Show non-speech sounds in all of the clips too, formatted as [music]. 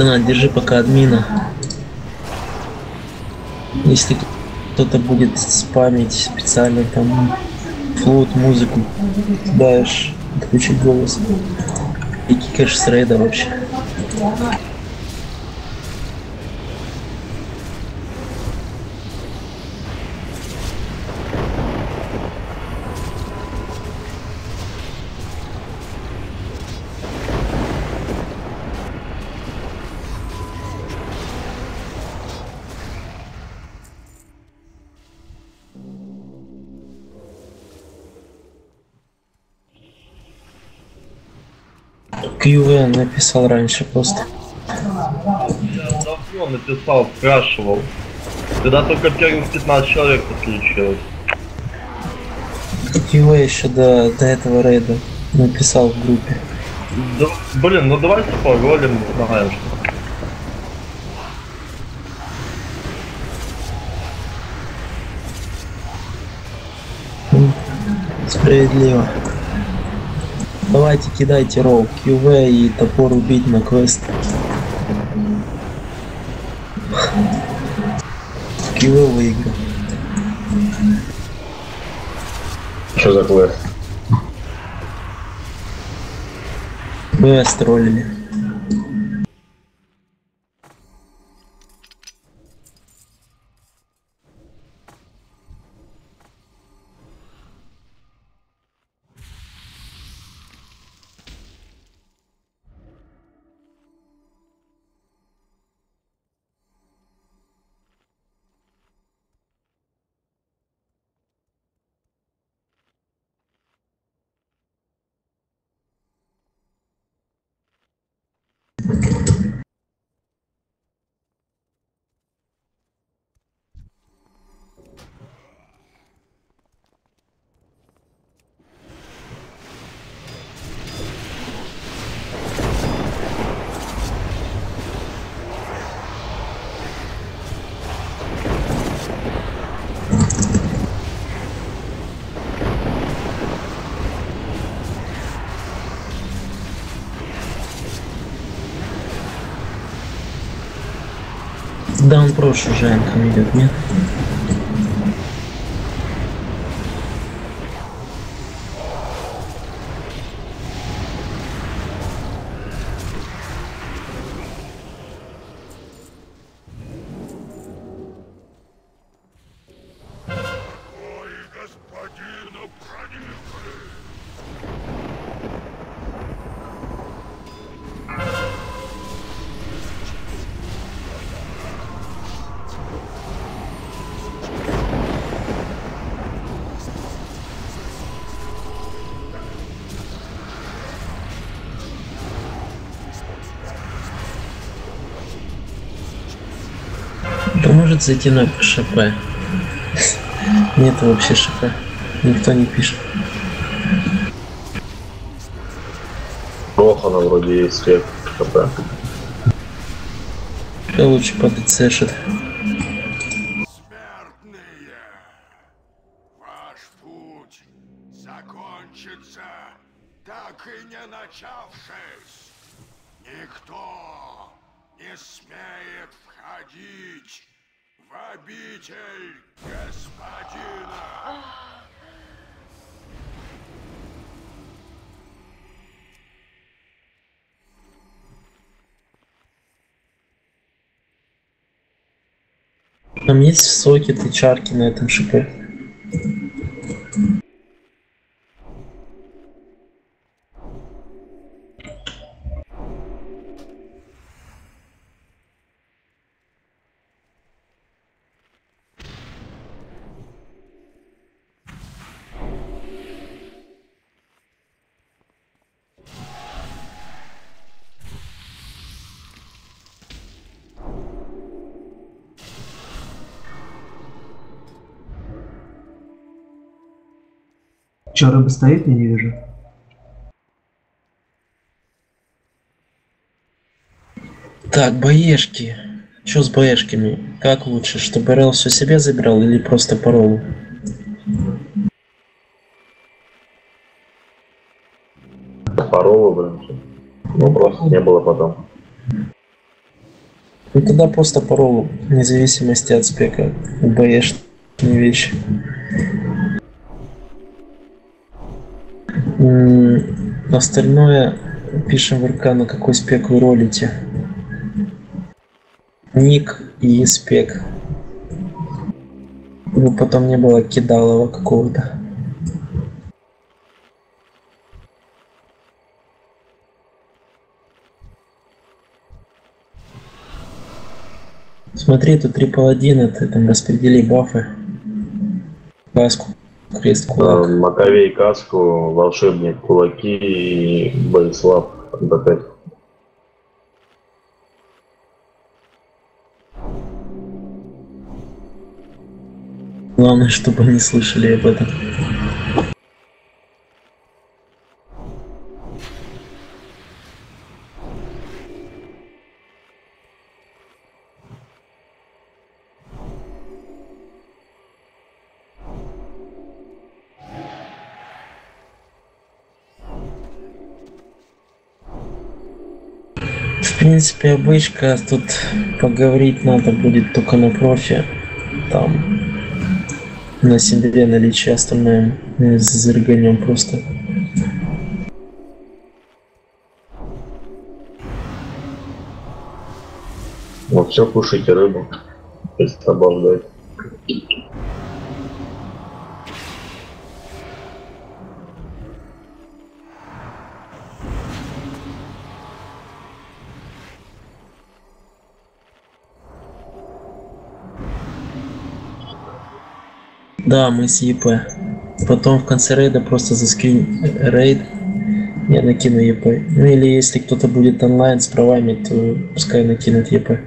Лейтенант, держи пока админа. Если кто-то будет спамить специально там флот, музыку, даешь отключить голос. И кикаешь с рейда вообще. QV написал раньше просто. Я давно написал, спрашивал. Когда только первых 15 человек подключилось. QV еще до, до этого рейда написал в группе. Да, блин, ну давайте знаю что. Справедливо. Давайте кидайте ролл QV и топор убить на квест. QV выиграл. Что за квест? Квест троллили. Да, он прошлый Жанком идет, нет? Поможет зайти на ШП. Нет вообще ШП. Никто не пишет. Рохана вроде есть век. КП. Что лучше подцешит. Смертные! Ваш путь закончится, так и не начавшись. Никто не смеет входить в обитель господина. Там есть сокеты, чарки на этом ШП. Че, рыба стоит? Я не вижу. Так, боешки. Что с боешками? Как лучше, чтобы Рел все себе забирал или просто по роллу? Парола, блин. Ну, просто не было потом. Ну тогда просто по роллу, вне зависимости от спека, УБЭшные вещи. Остальное пишем в РК, на какой спек вы ролите. Ник и спек. Чтобы потом не было кидалова какого-то. Смотри, тут три паладина, ты там распредели бафы. Каску, крест, А, кулак. Маковей каску, волшебник кулаки и Борислав БТ. Главное, чтобы они слышали об этом. Принципе, обычка, тут поговорить надо будет только на профи. Там на себе наличие остальное э, зарганем просто. Вот все кушайте рыбу. Без обождать. Да, мы с ЕП. Потом в конце рейда просто заскрин рейд. Я накину ЕП. Ну или если кто-то будет онлайн с правами, то пускай накинут ЕП.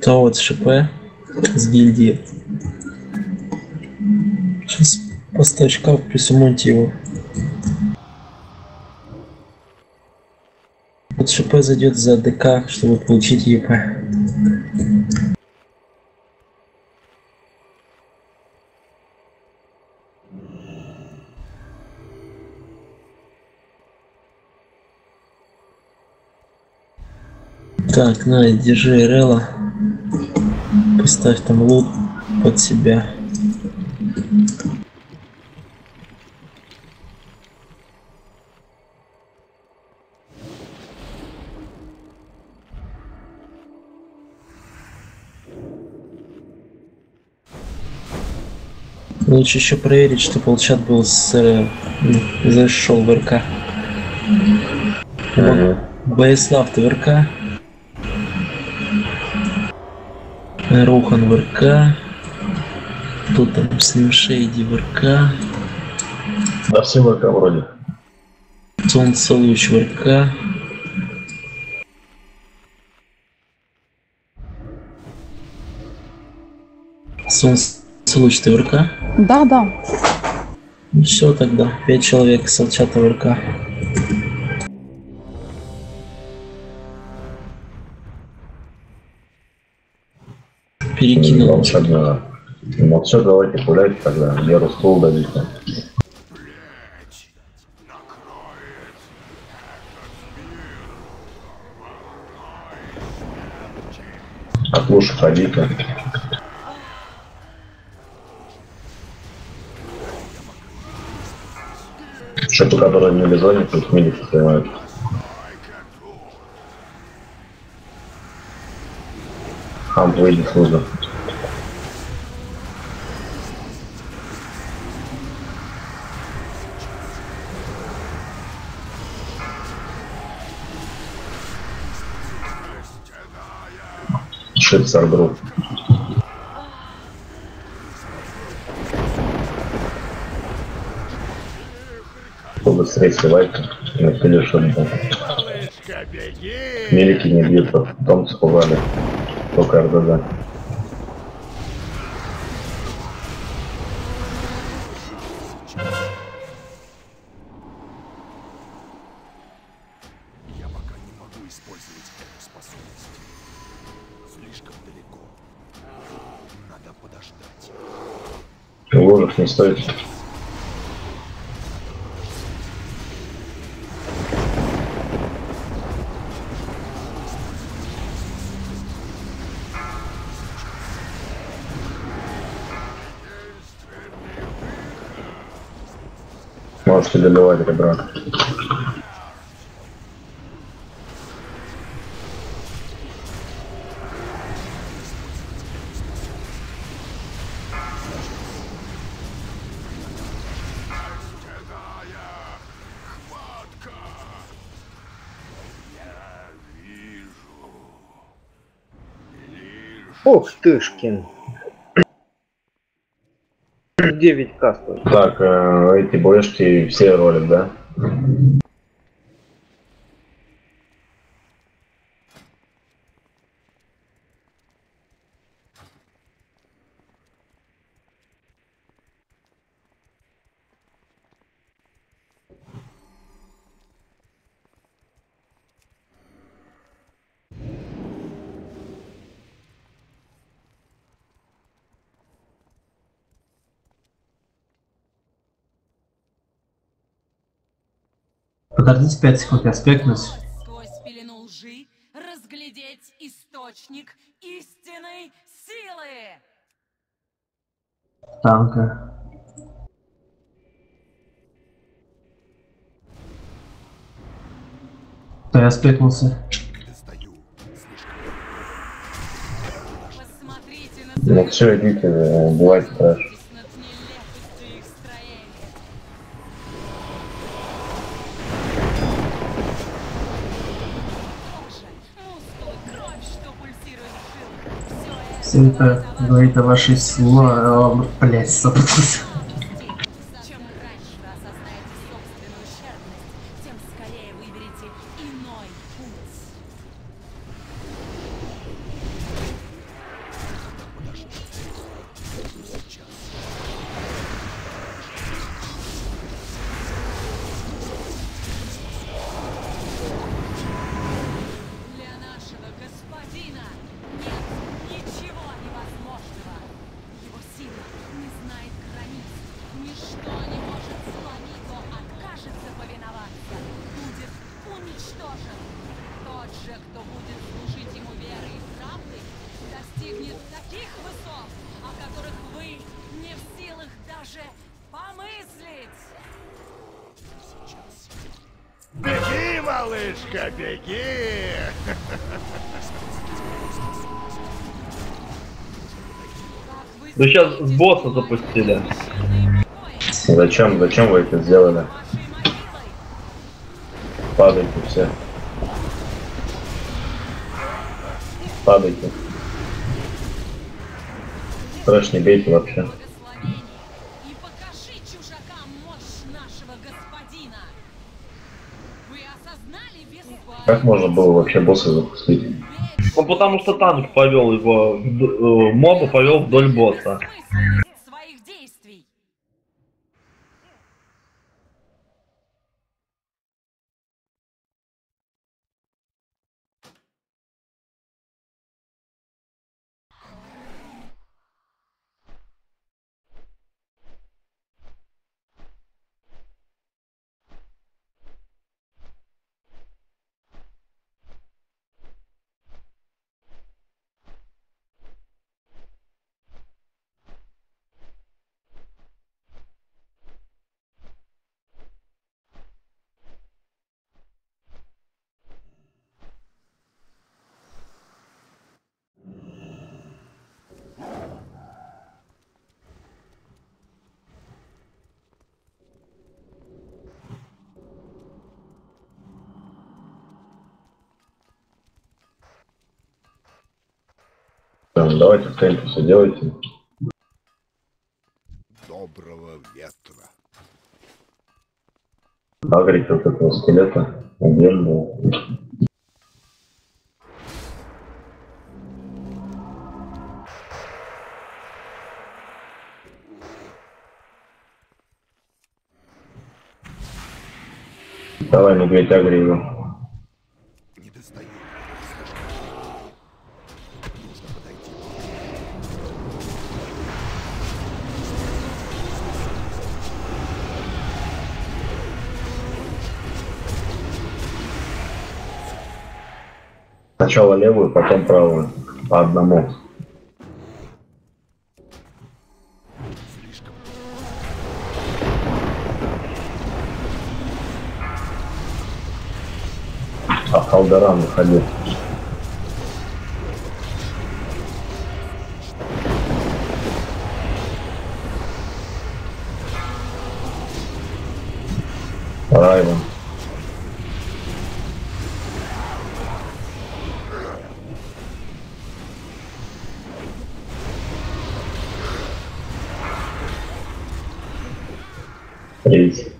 То вот ШП с гильдии. Сейчас поставь шкаф, плюс умоньте его. ШП зайдет за ДК, чтобы получить ЕП. Так, на, держи Релла. Поставь там лут под себя. Лучше еще проверить, что полчат был с... э, зашел в РК. Мгм. Боислав, ты в РК? Рухан в РК. Тут там Слим Шейди в РК. Да все в РК вроде. Солнце Луч в РК. Солнце Луч, ты в РК? Да, да. Ну все тогда, пять человек с Алчата в РК. Перекинул. Волшебно. Ну все, давайте гулять тогда. Меру стул дадите. От лучше ходите. Что-то, которые не бизоне, тут милик снимают. Хам выйдет служба. Шипсар групп. Быстрее сливайте. Напили, чтобы милики не бьют, потом спугали. Только РДД. Ложек не стоит. Можете добивать ребра. Ух тышкин. 9 кастов. Так, э, эти боешки все ролят, да? Подождите 5 секунд, я спекнусь. Сквозь пелену лжи разглядеть источник истинной силы. Танка. То я спекнулся. Достаю. Слишком Посмотрите на Ну все, идите, э, убивайте трэш. Все это говорит о вашей сло... Блять, запутался. Да сейчас сделаете босса запустили. Зачем, зачем вы это сделали? Падайте все. Падайте. Трэш не бейте вообще. Как можно было вообще босса запустить? Ну потому что танк повел его, э, моба повел вдоль босса. Давайте темпе все делайте. Доброго ветра. Агрите вот этого скелета. Одежду. Давай, медведь, агри его. Сначала левую, потом правую. По одному. А Халдаран выходил. is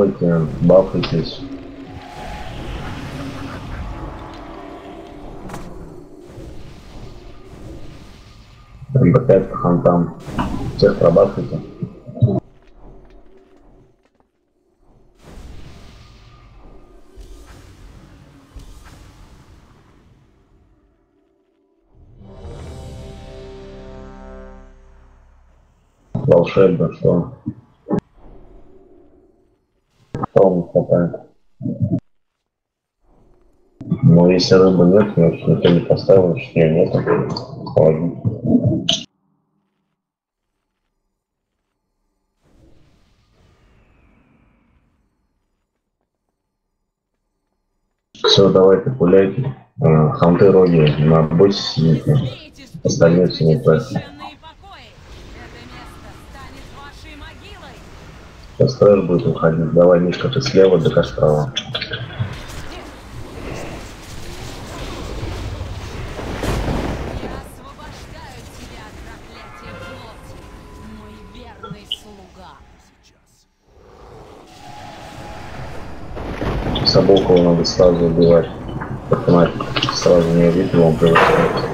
Хавайте, бафайтесь. МБ5 по хантам. Всех пробафайте. Волшебно, что? Хватает? Ну, если рыбы нет, значит, никто не поставил, значит, ее нету. Ладно. Все, давайте пуляйте. А, Ханты роги, на будьте сидите. Остальные все не так. Сейчас трэш будет уходить. Давай, Мишка, ты слева, верный слуга. Соболкова надо сразу убивать. Сразу не убить, его он превращается.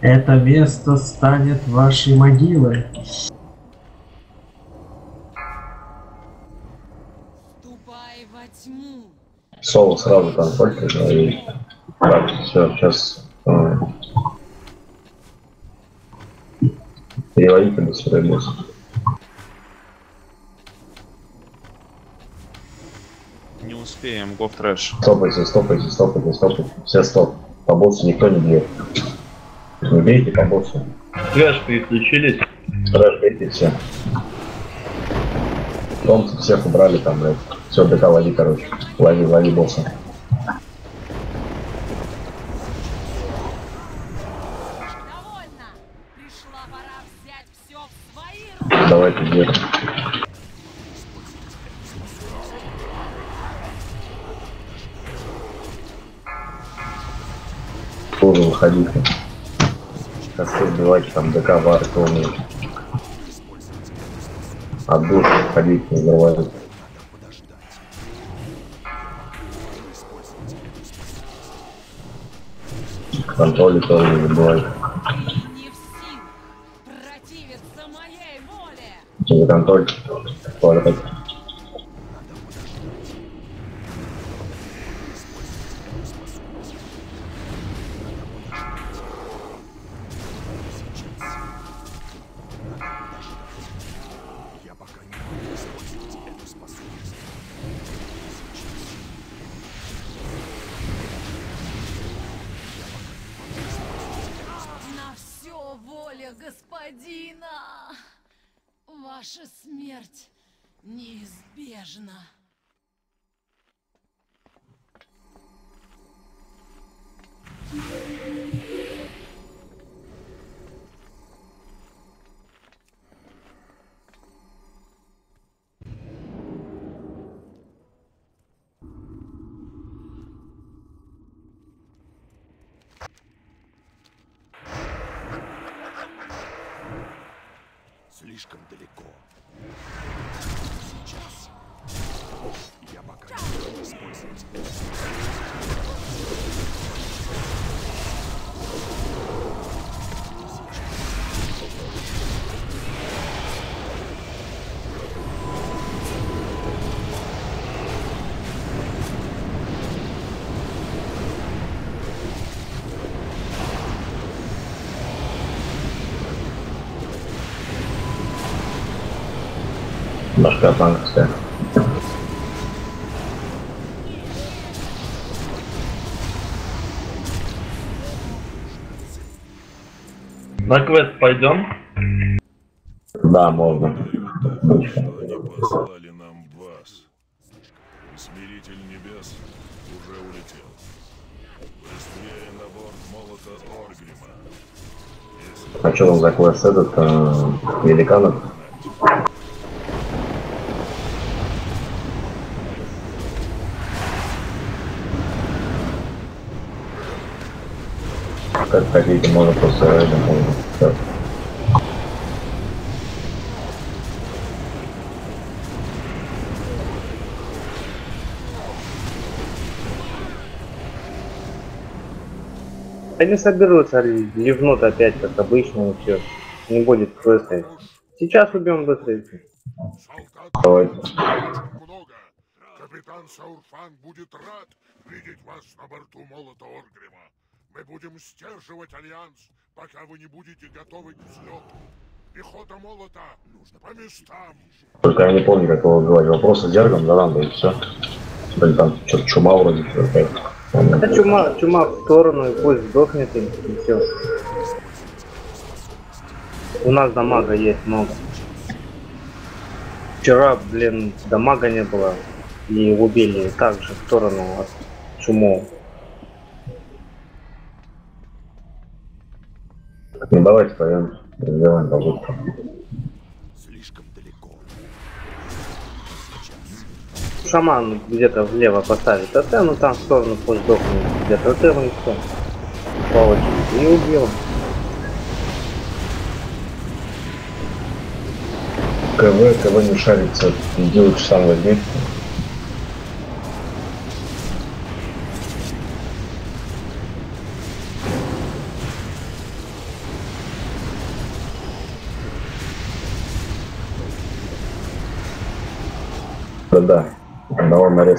Это место станет вашей могилой. Ступай во тьму. Соло сразу там только и... Так, все, сейчас... Переводите быстрее босс. Не успеем, go в трэш. Стопайте, стопайте, стопайте, стопайте. Все стоп. По боссу никто не бьет. Не бейте по боссу. Трэш переключились. Трэш бейте все. Томцы всех убрали там, блядь. Все, ДК лови, короче. Лови, лови босса. Давайте держим. Тоже выходите. Косты сбивайте, там ДК вар, кто умеет. От души выходите, не взрывайте. Контроль тоже не забывайте. Ты не в контроль. Поворот. Господина. Ваша смерть неизбежна. Слишком Башка танковская. На квест пойдем? Да, можно. Они послали нам вас. Смиритель небес уже улетел. Быстрее на борт молота Оргрима. Если А что там за квест этот, э, великанов? Как хотите, можно просто рейдом, можно. Они соберутся, ливнут опять, как обычно, и все. Не будет квеста. Сейчас убьем быстрее. много, капитан Саурфан будет рад видеть вас на борту молота Оргрима. Мы будем сдерживать альянс, пока вы не будете готовы к взлету. Пехота молота по местам. Только я не помню, как его звали. Вопросы с Дергом, да, надо, и все. Блин, там что-то чума вроде какая-то. Да чума, чума в сторону, и пусть сдохнет и, все. У нас дамага есть много. Вчера, блин, дамага не было. И убили также в сторону от чумов. Ну давайте пойдем, сделаем попытку. Слишком далеко. Шаман где-то влево поставит АТ, ну там в сторону пусть сдохнет где-то АТ, ну и все. По очереди. И убьем. КВ, КВ не шарится, лучше сам возьми.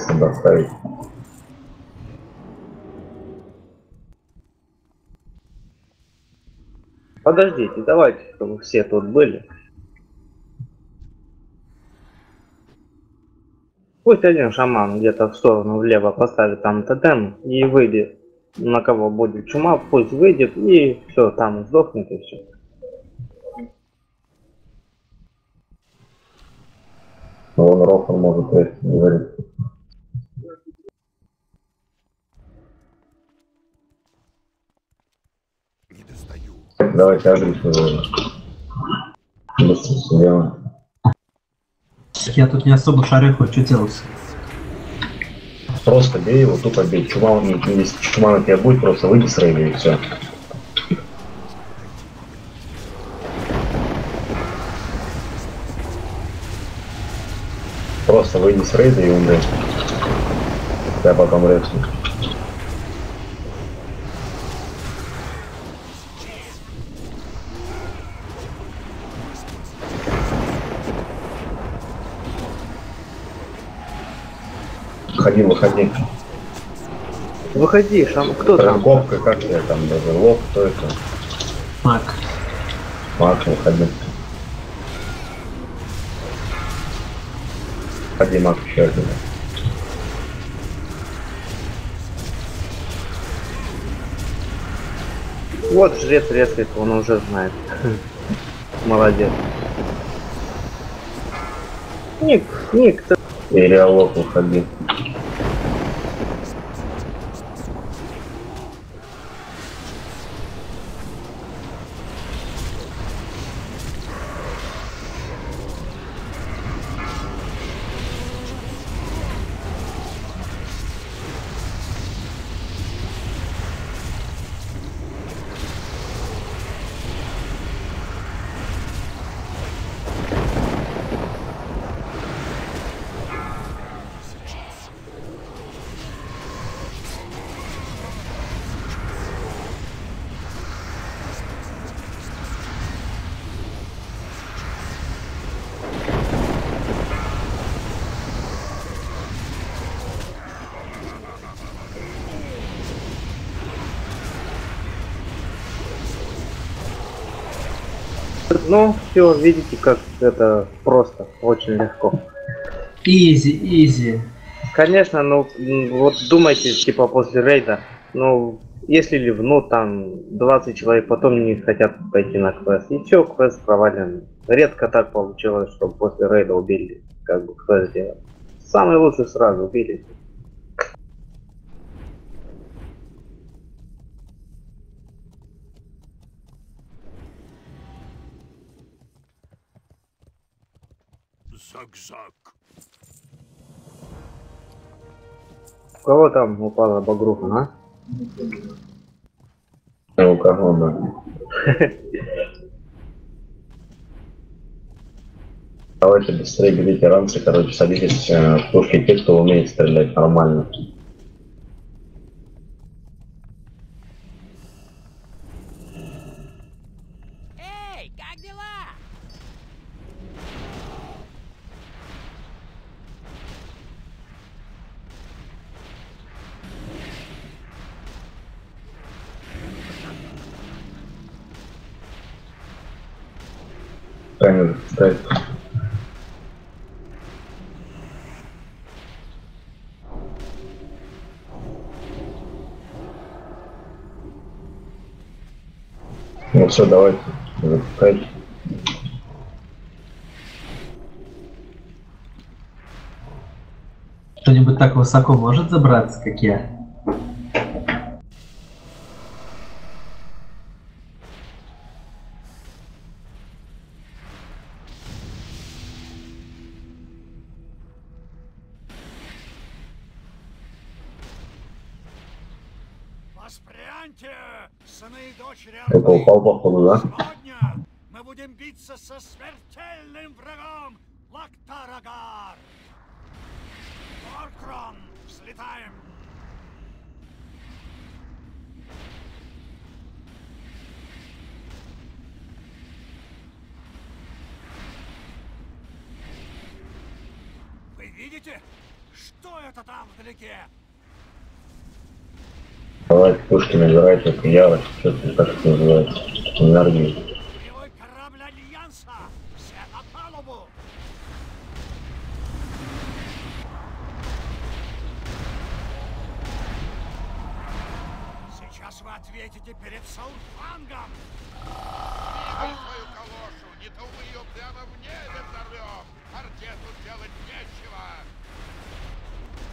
Одного нарез надо оставить. Подождите, давайте, чтобы все тут были. Пусть один шаман где-то в сторону влево поставит там тотем и выйдет. На кого будет чума, пусть выйдет и все, там сдохнет и все. Вон Рохан может есть, говорит. Быстро всё сделаем. Я тут не особо шарю, хочу делать. Просто бей его, тупо бей. Чума, он не- если чума на тебя будет, просто выйди с рейда и все. Просто выйди с рейда и умри. Я потом ресну. Выходи, выходи. Шам, кто там? Торговка, как я там даже лоб, кто это? Мак. Мак, выходи. Ходи, Мак, еще один. Вот жрец резкий, он уже знает. Молодец. Ник, Ник, ты И Реалок, выходи. Ну, все, видите, как это просто, очень легко. Изи, изи. Конечно, ну, вот думайте, типа, после рейда, ну, если ливнут там 20 человек, потом не хотят пойти на квест, и все, квест провален. Редко так получилось, что после рейда убили, как бы, кто сделал. Самый лучший сразу убили. Зак-зак. У кого там упала багруха, а? Ну, кого, да. [laughs] Давайте быстрее берите ранцы, короче, садитесь э, в пушки те, кто умеет стрелять нормально. Правильно, ставить. Ну все, давайте. Запускайте. Кто-нибудь так высоко может забраться, как я? Это упал походу, да? Сегодня мы будем биться со смертельным врагом Лактарагар. Оркрон, взлетаем. Вы видите? Что это там вдалеке? Давайте пушки набирайте, как ярость, что это как это называется, энергию. Боевой корабль Альянса! Все на палубу! Сейчас вы ответите перед Саурфангом! Двигай свою калошу, не то мы ее прямо в небе взорвем. Арте тут делать нечего.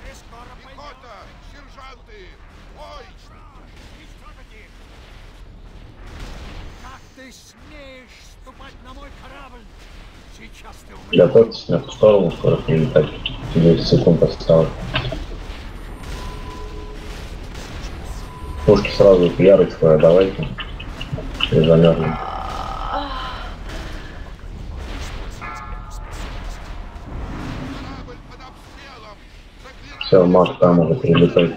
Ты скоро Пехота, сержанты, ой, Готовьтесь на ту сторону, скоро прилетать. 10 секунд осталось. Пушки сразу в ярость свою давайте. И замерзнем. Все, Маш там уже прилетает.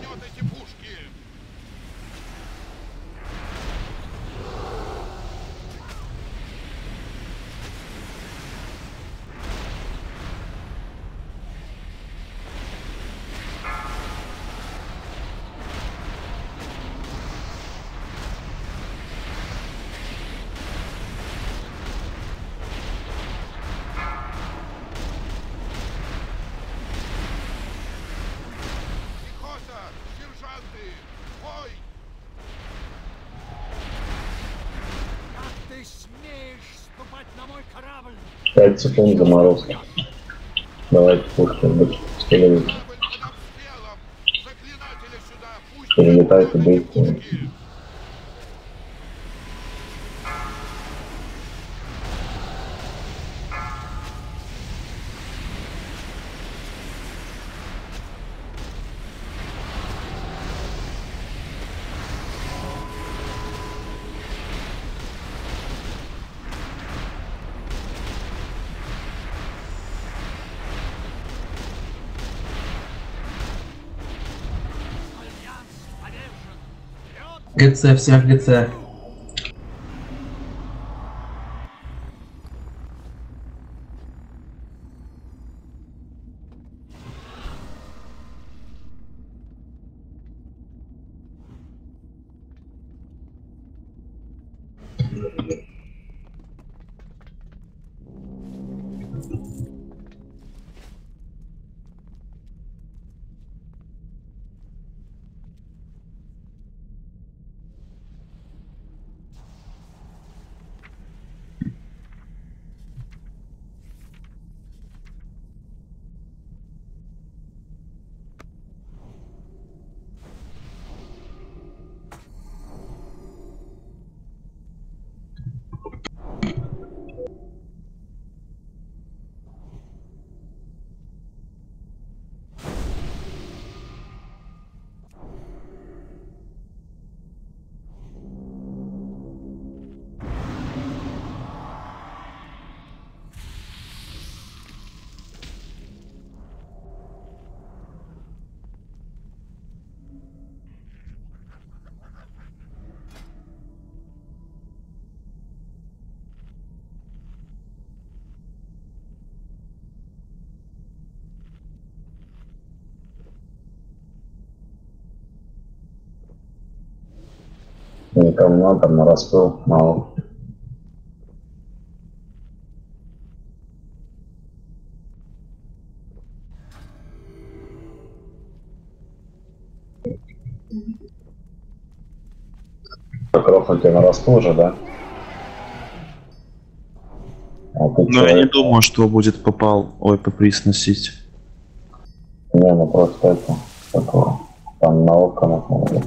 5 секунд заморозки. Давайте пушки быть. Стреляйте. Повержен. Вперед! ГЦ, все в ГЦ. Никому надо, на распыл, мало. Так, рохнуть на распыл уже, да? А Но я не человек- думаю, что будет попал, ой, попри сносить. Не, ну просто это, такого. Там на око надо.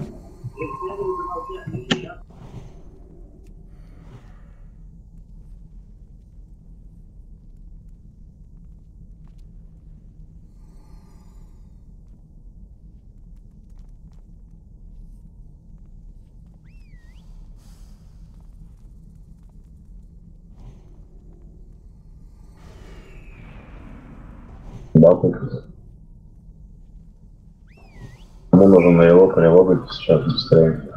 Ты. Ему нужно на его переводить сейчас быстрее.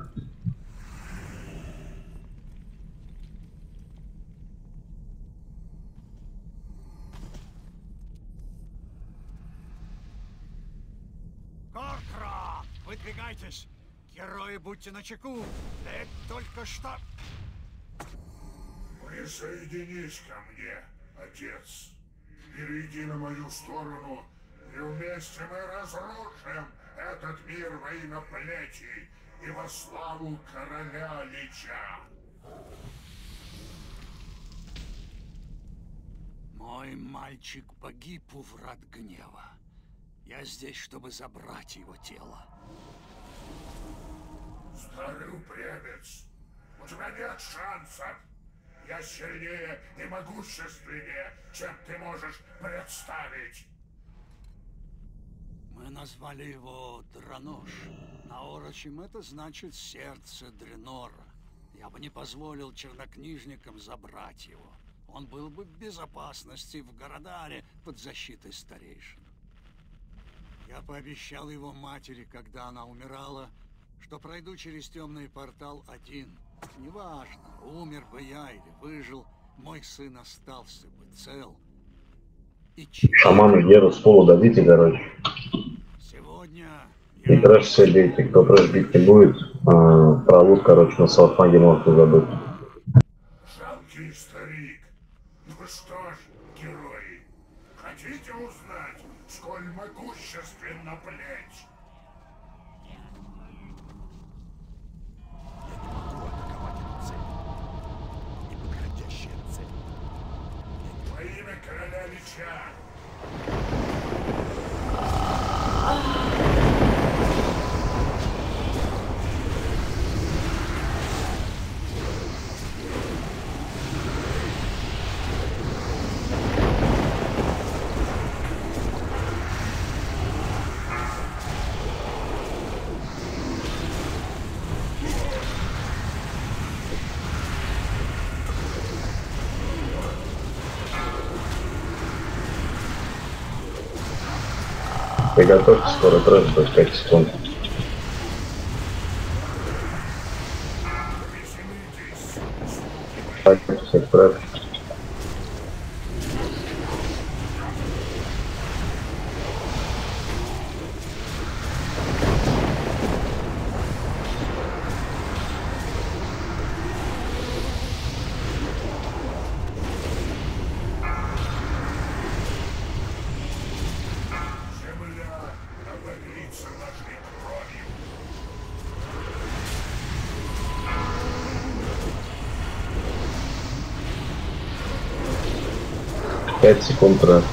Коркра! Выдвигайтесь! Герои, будьте начеку! Лед только что... Присоединись ко мне, отец. Перейди на мою сторону, и вместе мы разрушим этот мир во имя плети и во славу короля Лича. Мой мальчик погиб у врат гнева. Я здесь, чтобы забрать его тело. Старый упрямец, у тебя нет шансов. Я сильнее и могущественнее, чем ты можешь представить. Мы назвали его Дранош. На орочем это значит сердце Дренора. Я бы не позволил чернокнижникам забрать его. Он был бы в безопасности в Городаре под защитой старейшин. Я пообещал его матери, когда она умирала, что пройду через темный портал один. Неважно, умер бы я или выжил, мой сын остался бы цел. И чист. Шамана Геру с полу дадите, короче. И трэш все бейте. Кто трэш бить не будет, а, про лут, короче, на Саутфанге можете забыть. Жалкий старик. Ну что ж, герои, хотите узнать, сколь? Неподходящая цель. Во имя короля Лича. Приготовьте скоро трэш до 5 секунд. Пять секунд трэш.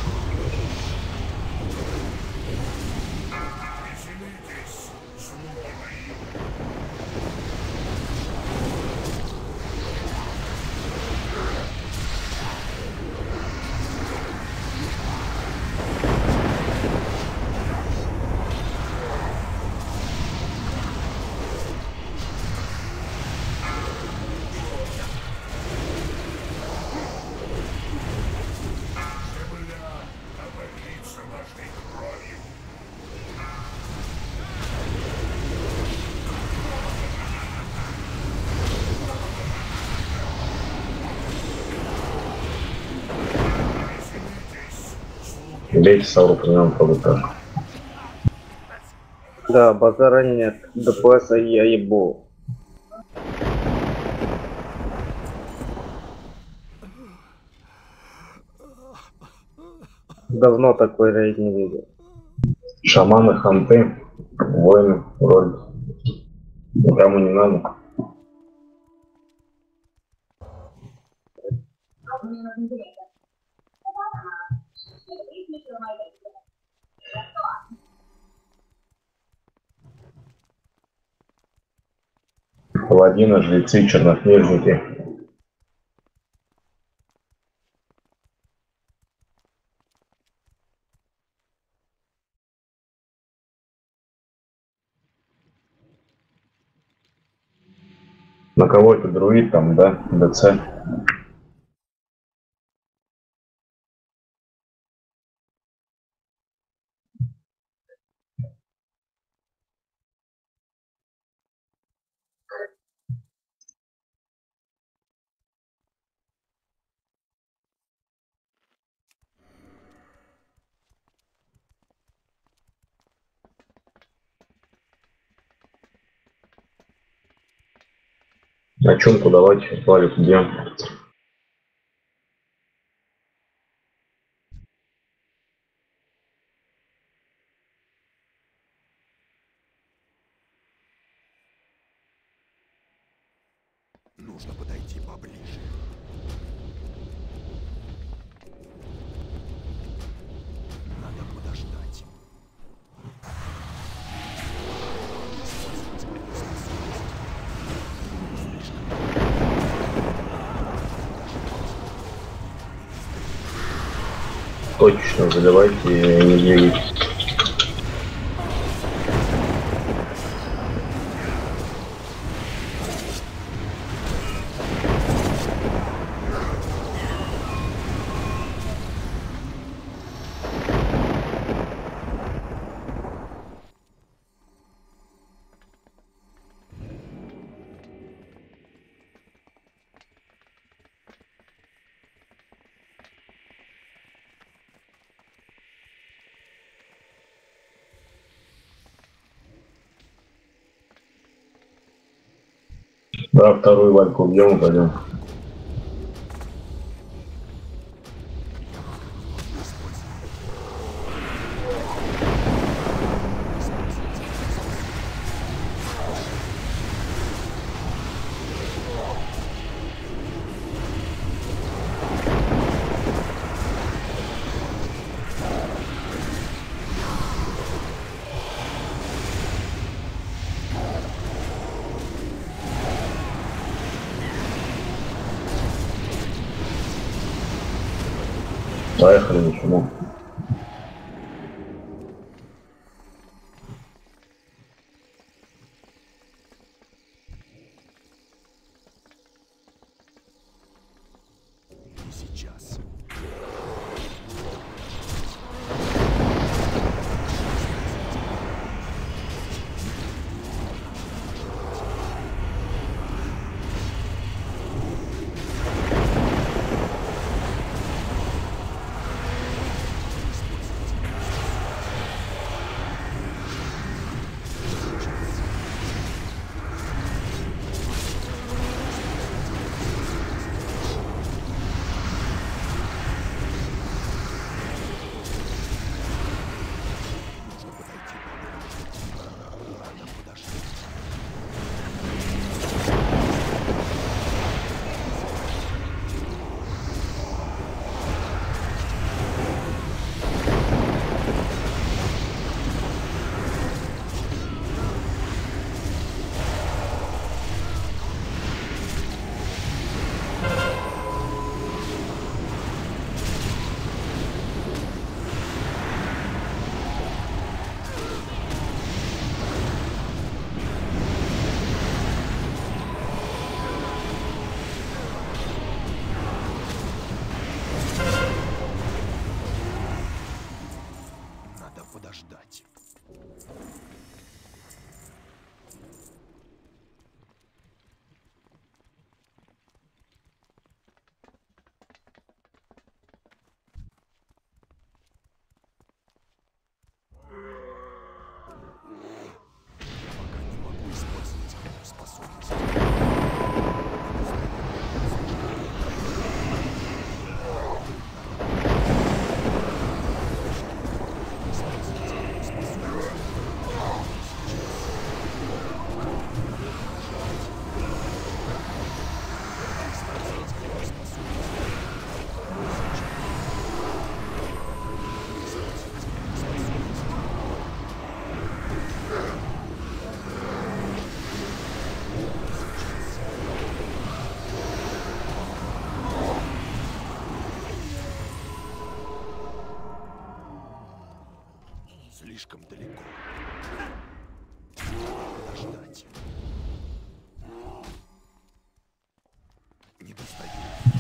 Бейте Сауру прямым по ВП. Да, базара нет. ДПС я ебу. Давно такой рейд не видел. Шаманы, ханты, воины, роль. Кому не надо. Thank you. Паладины, жрецы, чернокнижники. На кого это друид там, да? ДЦ. Чумку давайте, Валик, где? И не двигайтесь. Да, вторую Вальку убьем Поехали, почему?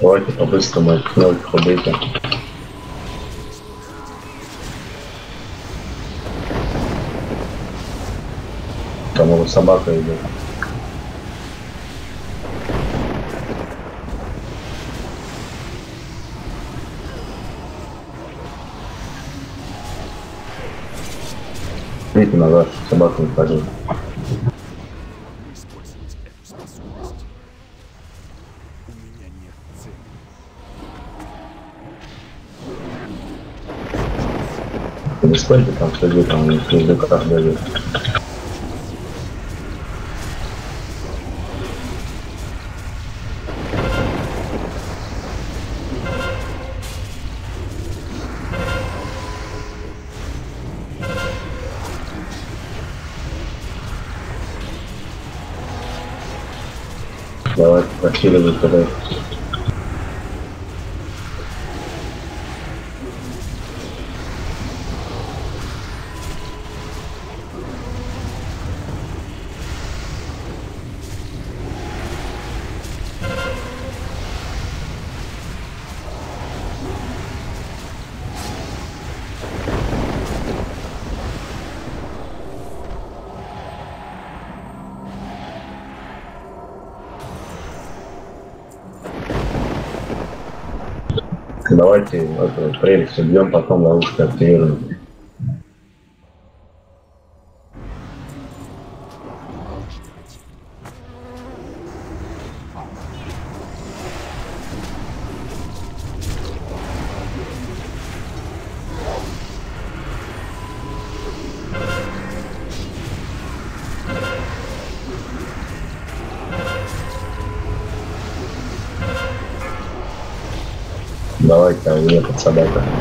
Давайте по-быстрому новых убейте. Там уже собака идет. Видите назад, собаку не пойдет. Сколько там следы, там следы как дают. Давай, просили туда. Давайте эту прелесть убьем, потом ловушку активируем. Мне под собака.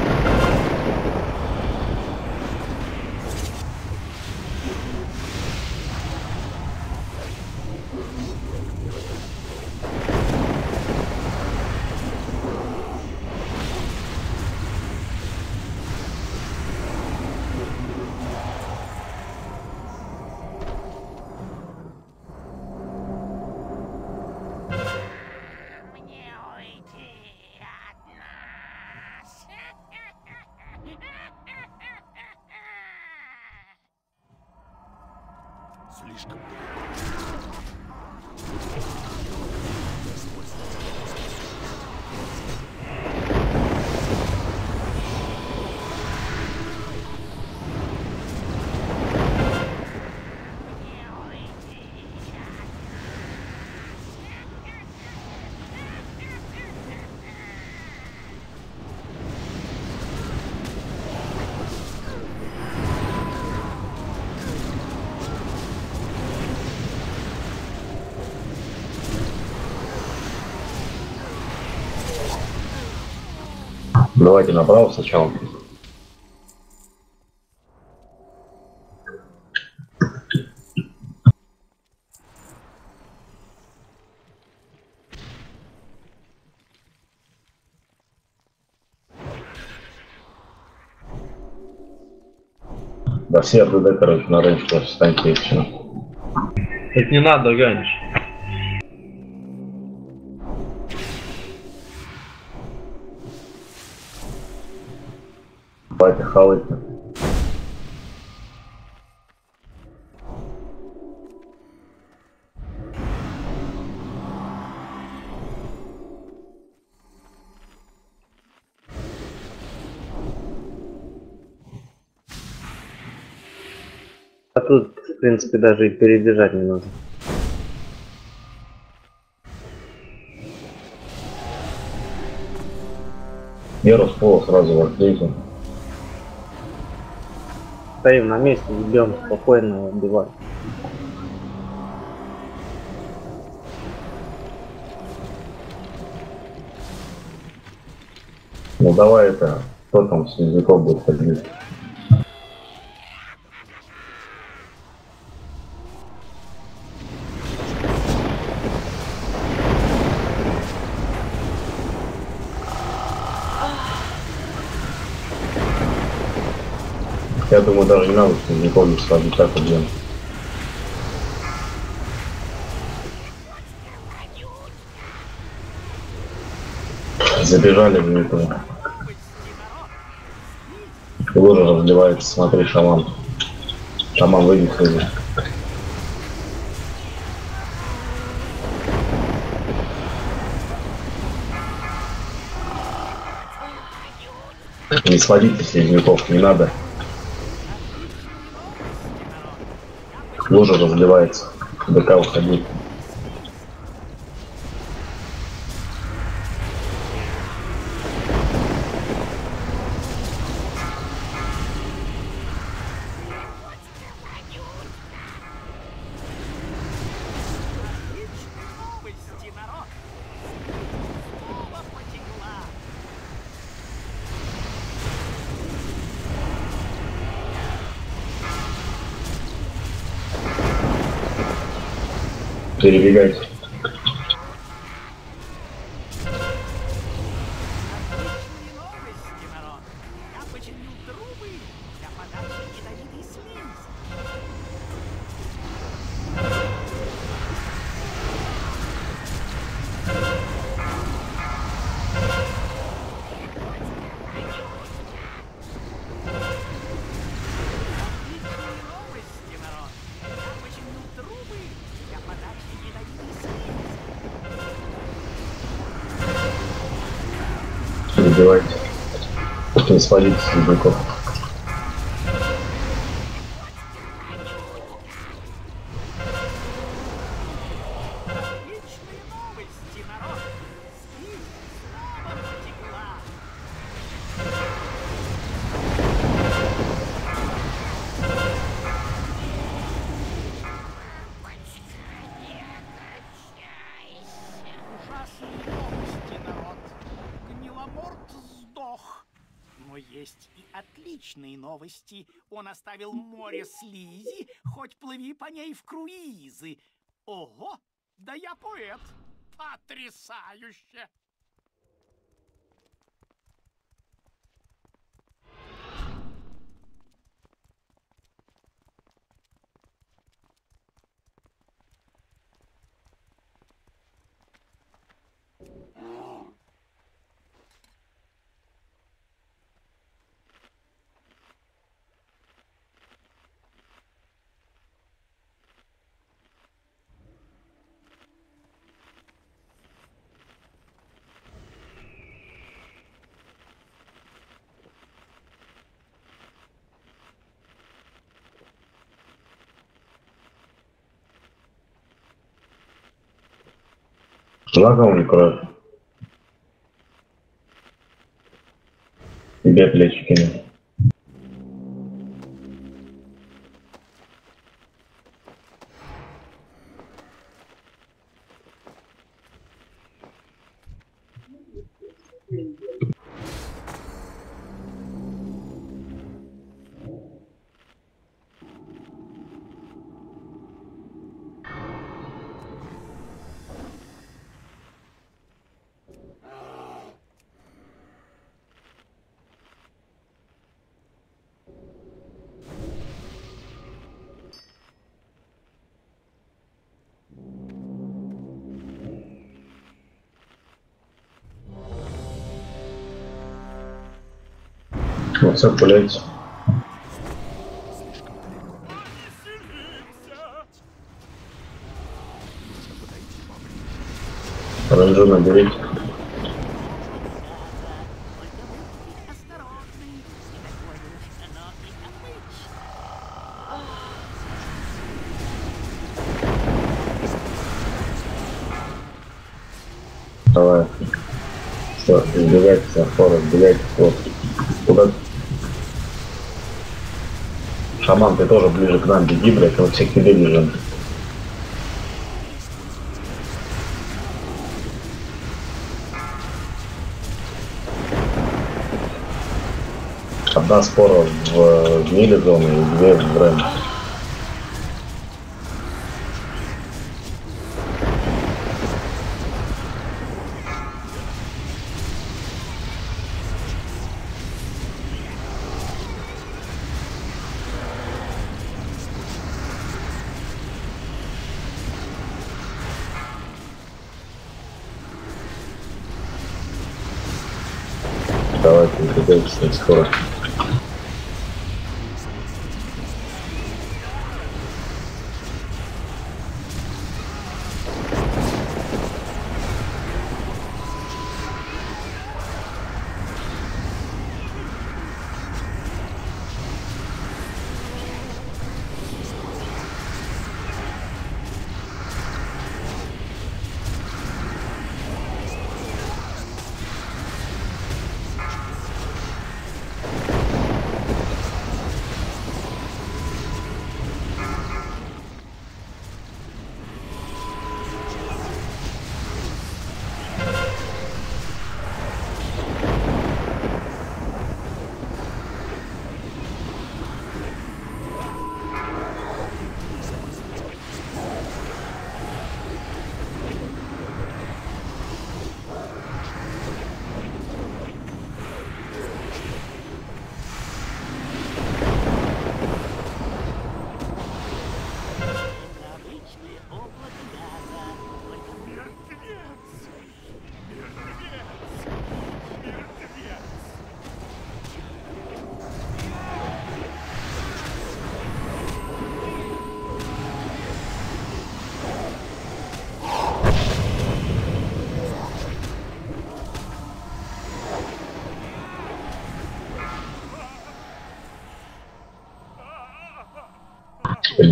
Давайте направо сначала. Да все РДД, короче, на рейндж просто станьте все. Это не надо раньше. Давайте хавайте. А тут, в принципе, даже и перебежать не нужно. Меру с пола сразу в артлейте. Стоим на месте, идем спокойно убивать. Ну давай это, кто там с языком будет ходить? Я думаю, даже не надо никого не сводить, так убьем. Забежали в этого. Лужа разливается, смотри, шаман. Шаман выйди сюда. Не сводите слизняков, не надо. Лужа разливается. ДК уходи. See you guys. Не сводите новости. Он оставил море слизи, хоть плыви по ней в круизы. Ого! Да я поэт! Потрясающе! Лагом не кровь. Тебе плечи кину. Все, пуляйте. Оранжу наберите. Тоже ближе к нам беги, блядь, мы все к тебе бежим. Одна спора в гниле зоны и две в Рэм. Готовьтесь скоро.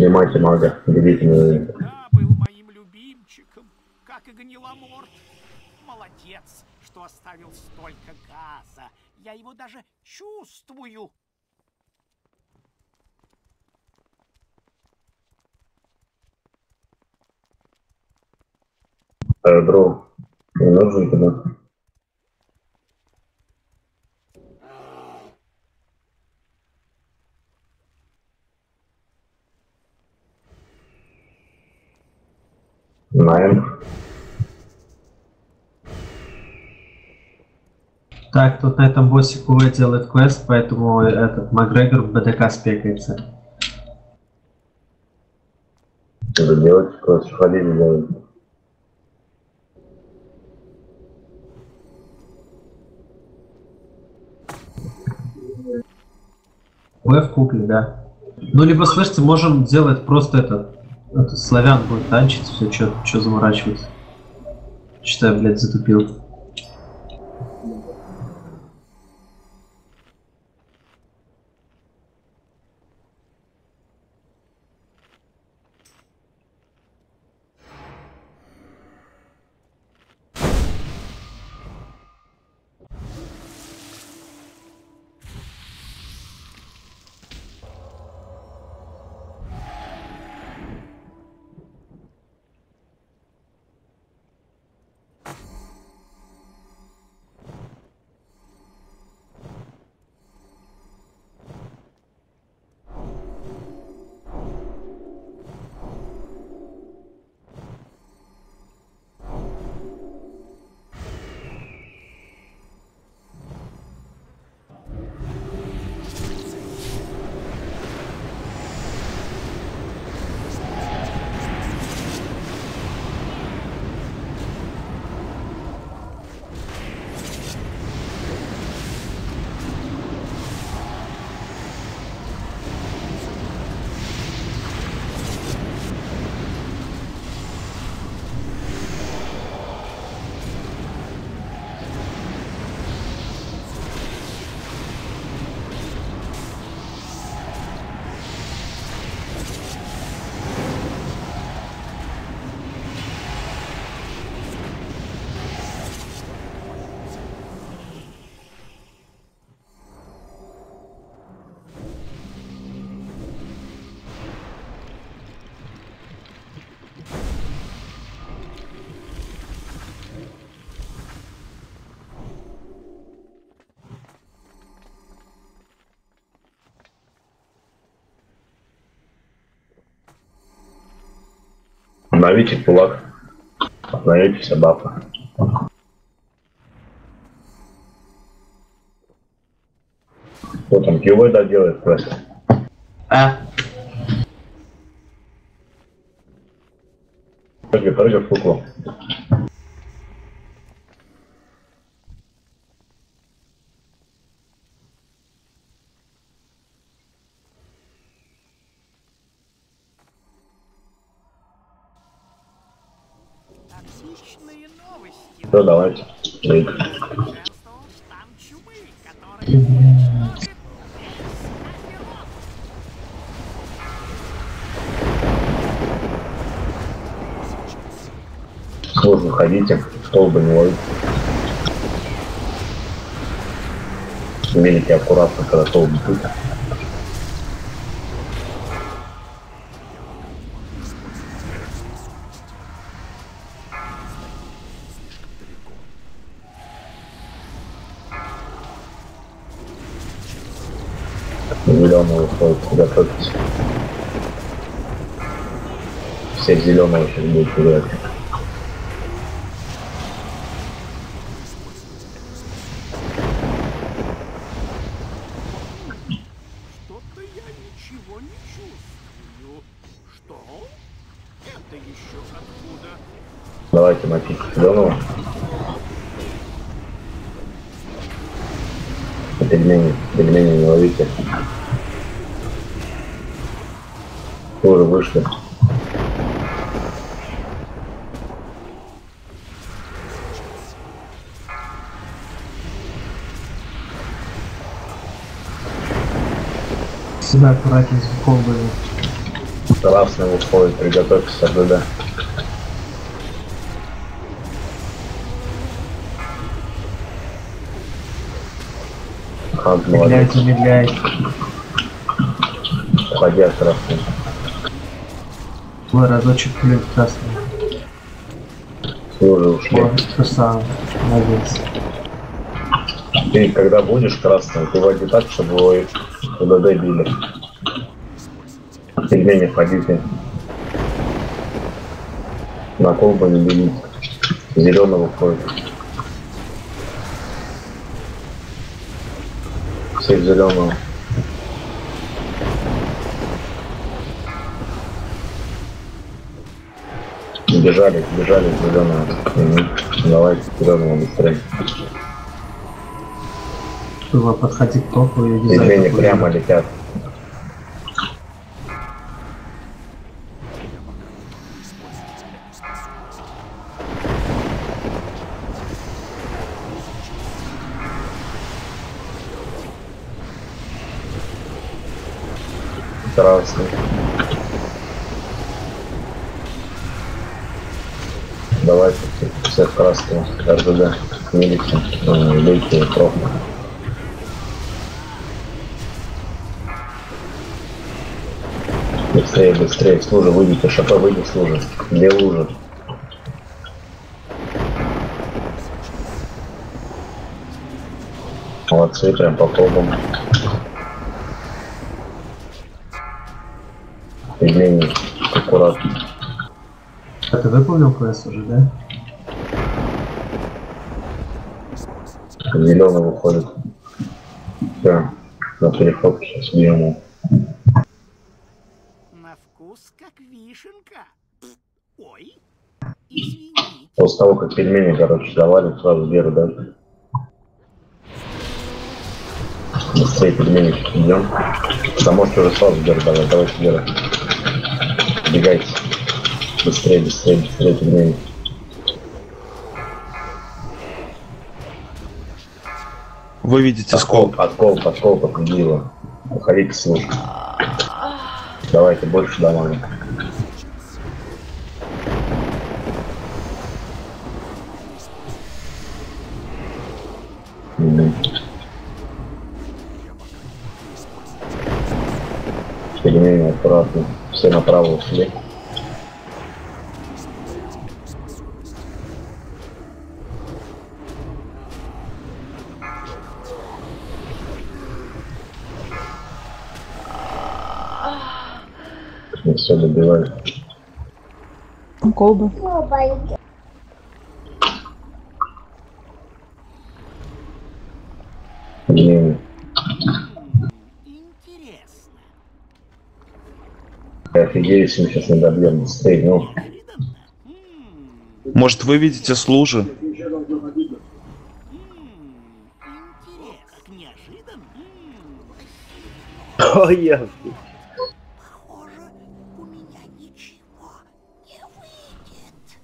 Поднимайте мага, меня. Да, был моим любимчиком, как и Гниломорт. Молодец, что оставил столько газа. Я его даже чувствую. Аэродром. Не нужен туда. Знаем. Так, тут на этом боссе КВ делает квест, поэтому этот Макгрегор в БДК спекается. Надо делать, просто ходили делать. КВ в кукле, да. Ну, либо, слышите, можем делать просто этот, это, славян будет танчить, все, что заморачиваться. Считаю, блядь, затупил. Обновите кулак. Обновите бафы. Кто там кивой доделает квест? А, Прыгай, прыгай в куклу. Столбы не ловите. Мерите аккуратно, когда столбы тут. С колбами. Красный выходит, приготовьтесь к РДД. Хант молодец. Замедляй. Уходи от красного. Твой разочек плюнь красный. Уже ушли. Вот, то самое. Молодец. Ты когда будешь красным, ты води так, чтобы его УДД били. Пельмени ходите. На колбу не белить. Зеленого ходит. Всех зеленого. Бежали, бежали зеленого. Мгм. Давайте зеленого быстрее. Было подходи к току и Пельмени обязательно. прямо летят. РДД. Милите, э, лейте пробку. Быстрее, быстрее, служа, выйдите, ШП, выйди, служа. Где лужа? Молодцы, прям по пробам. Пельмени, аккуратно. А ты выполнил квест уже, да? Зеленый выходит. Все, на переход сейчас бьем. На вкус как вишенка. Ой. После того, как пельмени, короче, завалит, сразу веру, да? Быстрее пельмени идем. Да можете уже сразу веру давать, давайте веру. Бегайте. Быстрее, быстрее, быстрее пельмени. Вы видите Откол, скоп. откол, откол, подходи его. Уходите слушай. Давайте больше дамага. Мгм. Пельмени аккуратно. Все направо ушли. Пельмени. Интересно. Офигели, если мы сейчас не добьем быстрее. Ну, Может, вы видите служи? М, Интересно. Как неожиданно. М, Ой, я... Похоже, у меня ничего не выйдет.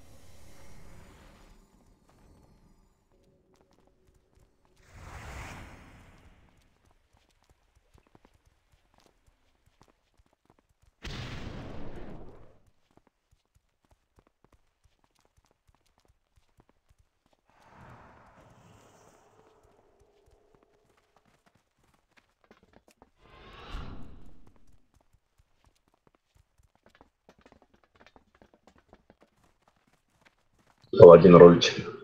Паладин рольчик.